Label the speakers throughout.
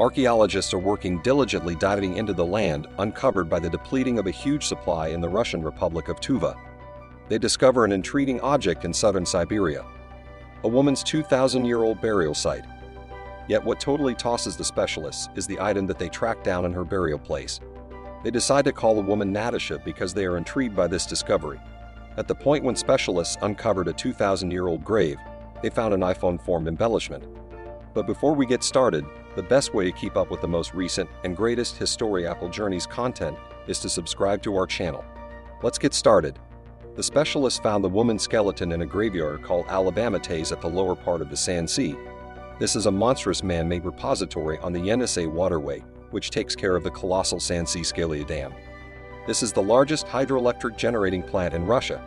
Speaker 1: Archaeologists are working diligently diving into the land uncovered by the depleting of a huge supply in the Russian Republic of Tuva. They discover an intriguing object in southern Siberia a woman's 2,000 year old burial site. Yet, what totally tosses the specialists is the item that they track down in her burial place. They decide to call the woman Natasha because they are intrigued by this discovery. At the point when specialists uncovered a 2,000 year old grave, they found an iPhone form embellishment. But before we get started, the best way to keep up with the most recent and greatest Historical Journeys content is to subscribe to our channel. Let's get started. The specialists found the woman's skeleton in a graveyard called Alabama Tays at the lower part of the San Sea. This is a monstrous man-made repository on the Yenisei waterway, which takes care of the colossal San-Siskelia Dam. This is the largest hydroelectric generating plant in Russia.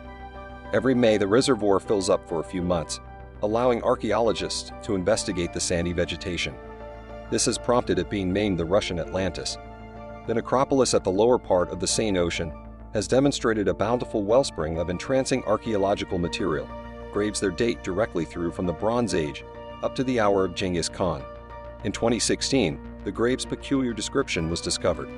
Speaker 1: Every May, the reservoir fills up for a few months, allowing archaeologists to investigate the sandy vegetation. This has prompted it being named the Russian Atlantis. The necropolis at the lower part of the Seine Ocean has demonstrated a bountiful wellspring of entrancing archaeological material. Graves there date directly through from the Bronze Age up to the hour of Genghis Khan. In 2016, the grave's peculiar description was discovered.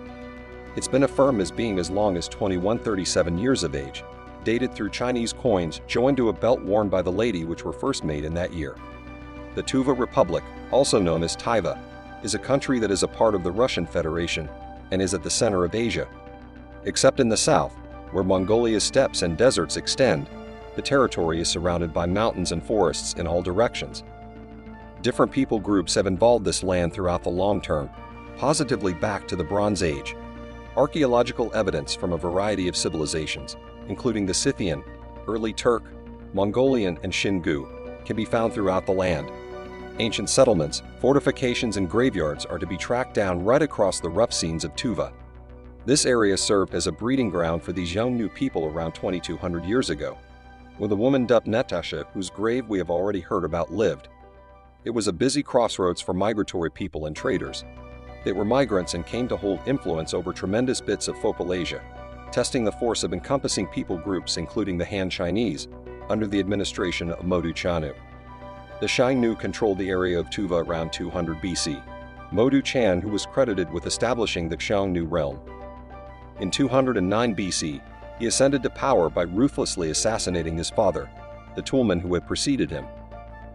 Speaker 1: It's been affirmed as being as long as 2137 years of age, dated through Chinese coins joined to a belt worn by the lady which were first made in that year. The Tuva Republic, also known as Tyva, is a country that is a part of the Russian Federation and is at the center of Asia. Except in the south, where Mongolia's steppes and deserts extend, the territory is surrounded by mountains and forests in all directions. Different people groups have involved this land throughout the long term, positively back to the Bronze Age. Archaeological evidence from a variety of civilizations, including the Scythian, early Turk, Mongolian, and Xiongnu, can be found throughout the land. Ancient settlements, fortifications, and graveyards are to be tracked down right across the rough scenes of Tuva. This area served as a breeding ground for these young new people around 2200 years ago, when the woman dubbed Natasha, whose grave we have already heard about, lived. It was a busy crossroads for migratory people and traders. They were migrants and came to hold influence over tremendous bits of Asia, testing the force of encompassing people groups including the Han Chinese, under the administration of Modu Chanyu. The Xiongnu controlled the area of Tuva around 200 BC. Modu Chan, who was credited with establishing the Xiongnu realm. In 209 BC, he ascended to power by ruthlessly assassinating his father, the Tuman who had preceded him.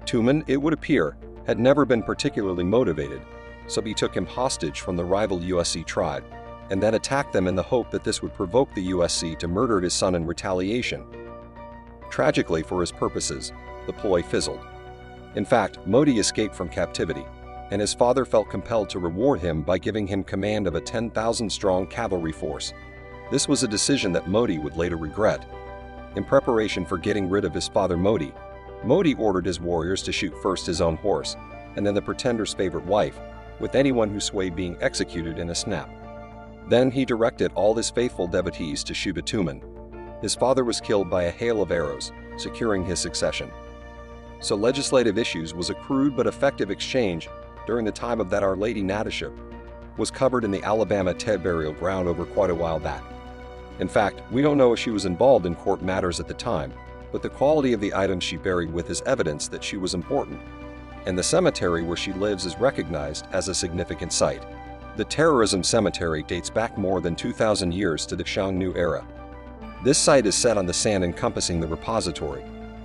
Speaker 1: Tuman, it would appear, had never been particularly motivated, so he took him hostage from the rival Yuezhi tribe, and then attacked them in the hope that this would provoke the Yuezhi to murder his son in retaliation. Tragically for his purposes, the ploy fizzled. In fact, Modi escaped from captivity, and his father felt compelled to reward him by giving him command of a 10,000 strong cavalry force. This was a decision that Modi would later regret. In preparation for getting rid of his father Modi, Modi ordered his warriors to shoot first his own horse, and then the pretender's favorite wife, with anyone who swayed being executed in a snap. Then he directed all his faithful devotees to Shubatuman. His father was killed by a hail of arrows, securing his succession so legislative issues was a crude but effective exchange during the time of that Our Lady Natasha was covered in the Alabama Ted burial ground over quite a while back. In fact, we don't know if she was involved in court matters at the time, but the quality of the items she buried with is evidence that she was important, and the cemetery where she lives is recognized as a significant site. The terrorism cemetery dates back more than 2,000 years to the Xiongnu era. This site is set on the sand encompassing the repository,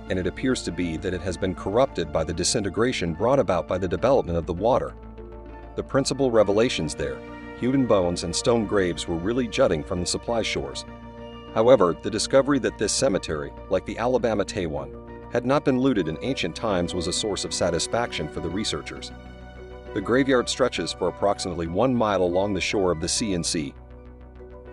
Speaker 1: and it appears to be that it has been corrupted by the disintegration brought about by the development of the water. The principal revelations there, human bones and stone graves were really jutting from the supply shores. However, the discovery that this cemetery, like the Alabama one, had not been looted in ancient times was a source of satisfaction for the researchers. The graveyard stretches for approximately one mile along the shore of the C&C.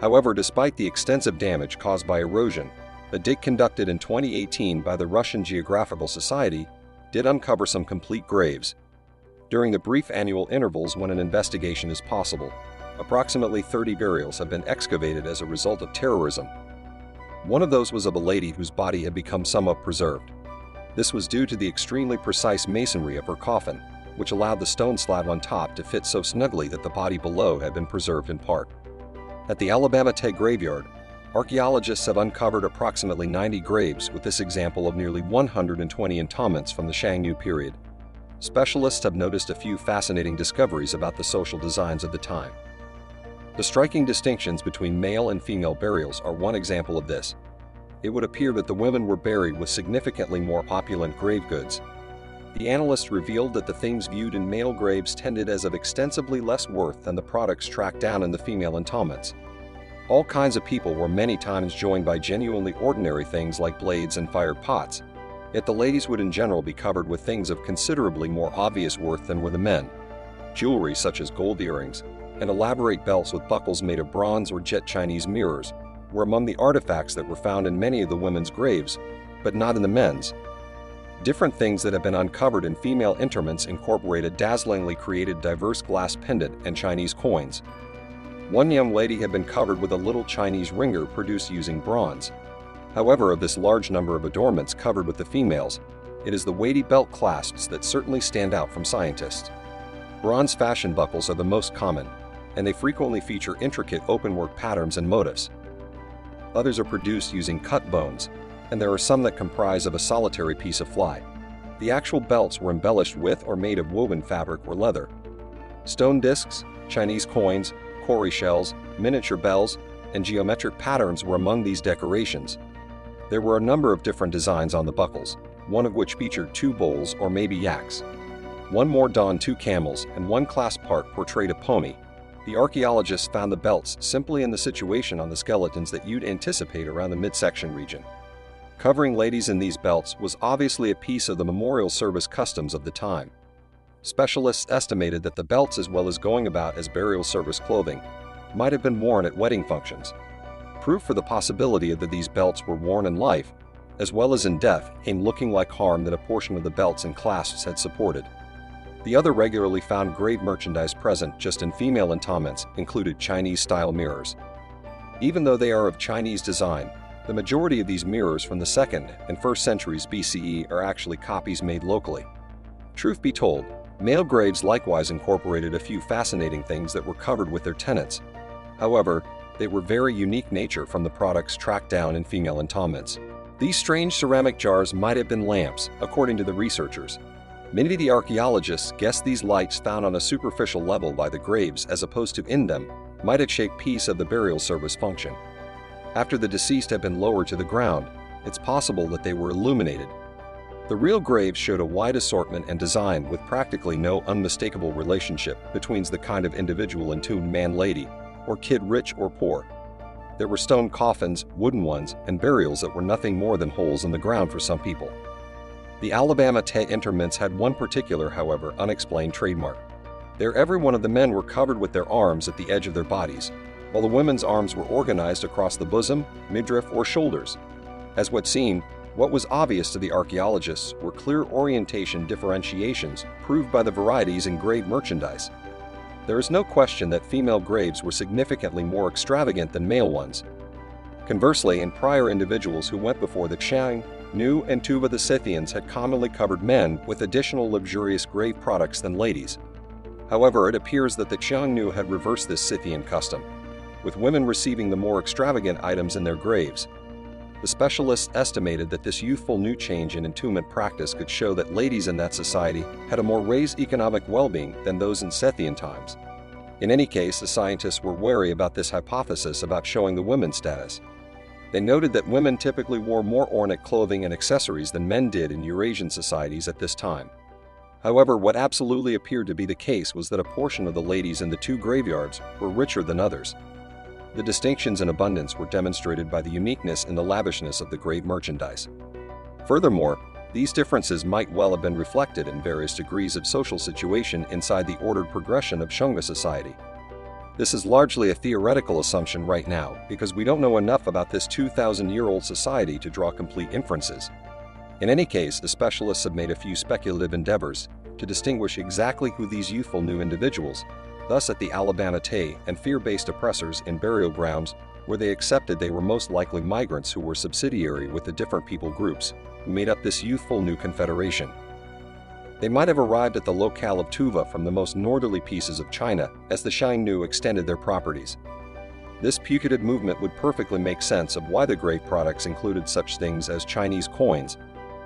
Speaker 1: However, despite the extensive damage caused by erosion, a dig conducted in 2018 by the Russian Geographical Society did uncover some complete graves. During the brief annual intervals when an investigation is possible, approximately 30 burials have been excavated as a result of terrorism. One of those was of a lady whose body had become somewhat preserved. This was due to the extremely precise masonry of her coffin, which allowed the stone slab on top to fit so snugly that the body below had been preserved in part. At the Alabama Tay graveyard, Archaeologists have uncovered approximately 90 graves with this example of nearly 120 entombments from the Xiongnu period. specialists have noticed a few fascinating discoveries about the social designs of the time. The striking distinctions between male and female burials are one example of this. It would appear that the women were buried with significantly more opulent grave goods. The analysts revealed that the things viewed in male graves tended as of extensively less worth than the products tracked down in the female entombments. All kinds of people were many times joined by genuinely ordinary things like blades and fired pots, yet the ladies would in general be covered with things of considerably more obvious worth than were the men. Jewelry such as gold earrings and elaborate belts with buckles made of bronze or jet Chinese mirrors were among the artifacts that were found in many of the women's graves, but not in the men's. Different things that have been uncovered in female interments incorporate a dazzlingly created diverse glass pendant and Chinese coins, one young lady had been covered with a little Chinese ringer produced using bronze. However, of this large number of adornments covered with the females, it is the weighty belt clasps that certainly stand out from scientists. Bronze fashion buckles are the most common, and they frequently feature intricate openwork patterns and motifs. Others are produced using cut bones, and there are some that comprise of a solitary piece of fly. The actual belts were embellished with or made of woven fabric or leather. Stone discs, Chinese coins, cowrie shells, miniature bells, and geometric patterns were among these decorations. There were a number of different designs on the buckles, one of which featured two bulls or maybe yaks. One more donned two camels, and one clasp part portrayed a pony. The archaeologists found the belts simply in the situation on the skeletons that you'd anticipate around the midsection region. Covering ladies in these belts was obviously a piece of the memorial service customs of the time. Specialists estimated that the belts, as well as going about as burial service clothing, might have been worn at wedding functions. Proof for the possibility that these belts were worn in life, as well as in death, came looking like harm that a portion of the belts and clasps had supported. The other regularly found grave merchandise present just in female entombments included Chinese-style mirrors. Even though they are of Chinese design, the majority of these mirrors from the 2nd and 1st centuries BCE are actually copies made locally. Truth be told, Male graves likewise incorporated a few fascinating things that were covered with their tenants. However, they were very unique nature from the products tracked down in female entombments. These strange ceramic jars might have been lamps, according to the researchers. Many of the archaeologists guess these lights found on a superficial level by the graves as opposed to in them might have shaped piece of the burial service function. After the deceased had been lowered to the ground, it's possible that they were illuminated the real graves showed a wide assortment and design with practically no unmistakable relationship between the kind of individual entombed man-lady, or kid rich or poor. There were stone coffins, wooden ones, and burials that were nothing more than holes in the ground for some people. The Alabama Te interments had one particular, however, unexplained trademark. There every one of the men were covered with their arms at the edge of their bodies, while the women's arms were organized across the bosom, midriff, or shoulders. As what seemed, what was obvious to the archaeologists were clear orientation differentiations proved by the varieties in grave merchandise. There is no question that female graves were significantly more extravagant than male ones. Conversely, in prior individuals who went before the Xiang, Nu, and Tuva the Scythians had commonly covered men with additional luxurious grave products than ladies. However, it appears that the Xiongnu had reversed this Scythian custom, with women receiving the more extravagant items in their graves, the specialists estimated that this youthful new change in entombment practice could show that ladies in that society had a more raised economic well-being than those in Scythian times. In any case, the scientists were wary about this hypothesis about showing the women's status. They noted that women typically wore more ornate clothing and accessories than men did in Eurasian societies at this time. However, what absolutely appeared to be the case was that a portion of the ladies in the two graveyards were richer than others, the distinctions in abundance were demonstrated by the uniqueness and the lavishness of the grave merchandise. Furthermore, these differences might well have been reflected in various degrees of social situation inside the ordered progression of Shunga society. This is largely a theoretical assumption right now because we don't know enough about this 2,000 year old society to draw complete inferences. In any case, the specialists have made a few speculative endeavors to distinguish exactly who these youthful new individuals thus at the Alabama Te and fear-based oppressors in burial grounds where they accepted they were most likely migrants who were subsidiary with the different people groups who made up this youthful new confederation. They might have arrived at the locale of Tuva from the most northerly pieces of China as the Xiongnu extended their properties. This putative movement would perfectly make sense of why the grave products included such things as Chinese coins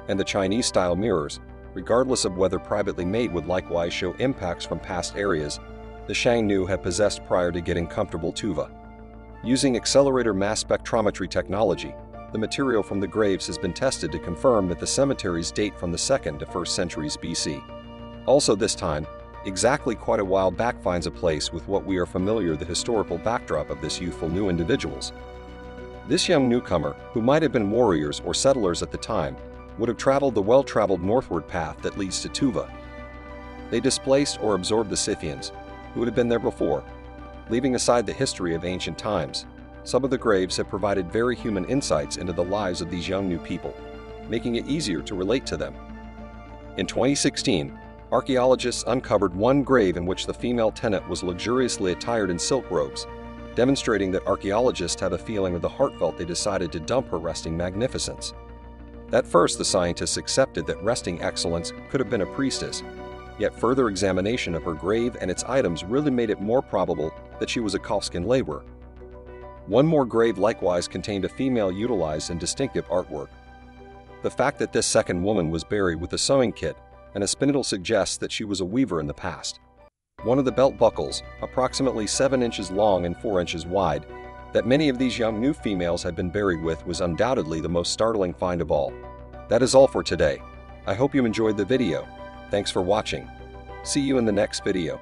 Speaker 1: and the Chinese-style mirrors, regardless of whether privately made would likewise show impacts from past areas the Xiongnu had possessed prior to getting comfortable Tuva. Using accelerator mass spectrometry technology, the material from the graves has been tested to confirm that the cemeteries date from the 2nd to 1st centuries BC. Also this time, exactly quite a while back finds a place with what we are familiar the historical backdrop of this youthful new individuals. This young newcomer, who might have been warriors or settlers at the time, would have traveled the well-traveled northward path that leads to Tuva. They displaced or absorbed the Scythians, who had been there before. Leaving aside the history of ancient times, some of the graves have provided very human insights into the lives of these young new people, making it easier to relate to them. In 2016, archaeologists uncovered one grave in which the female tenant was luxuriously attired in silk robes, demonstrating that archaeologists have a feeling of the heartfelt they decided to dump her resting magnificence. At first, the scientists accepted that resting excellence could have been a priestess, yet further examination of her grave and its items really made it more probable that she was a Kafskin laborer. One more grave likewise contained a female utilized in distinctive artwork. The fact that this second woman was buried with a sewing kit and a spindle suggests that she was a weaver in the past. One of the belt buckles, approximately 7 inches long and 4 inches wide, that many of these young new females had been buried with was undoubtedly the most startling find of all. That is all for today. I hope you enjoyed the video. Thanks for watching. See you in the next video.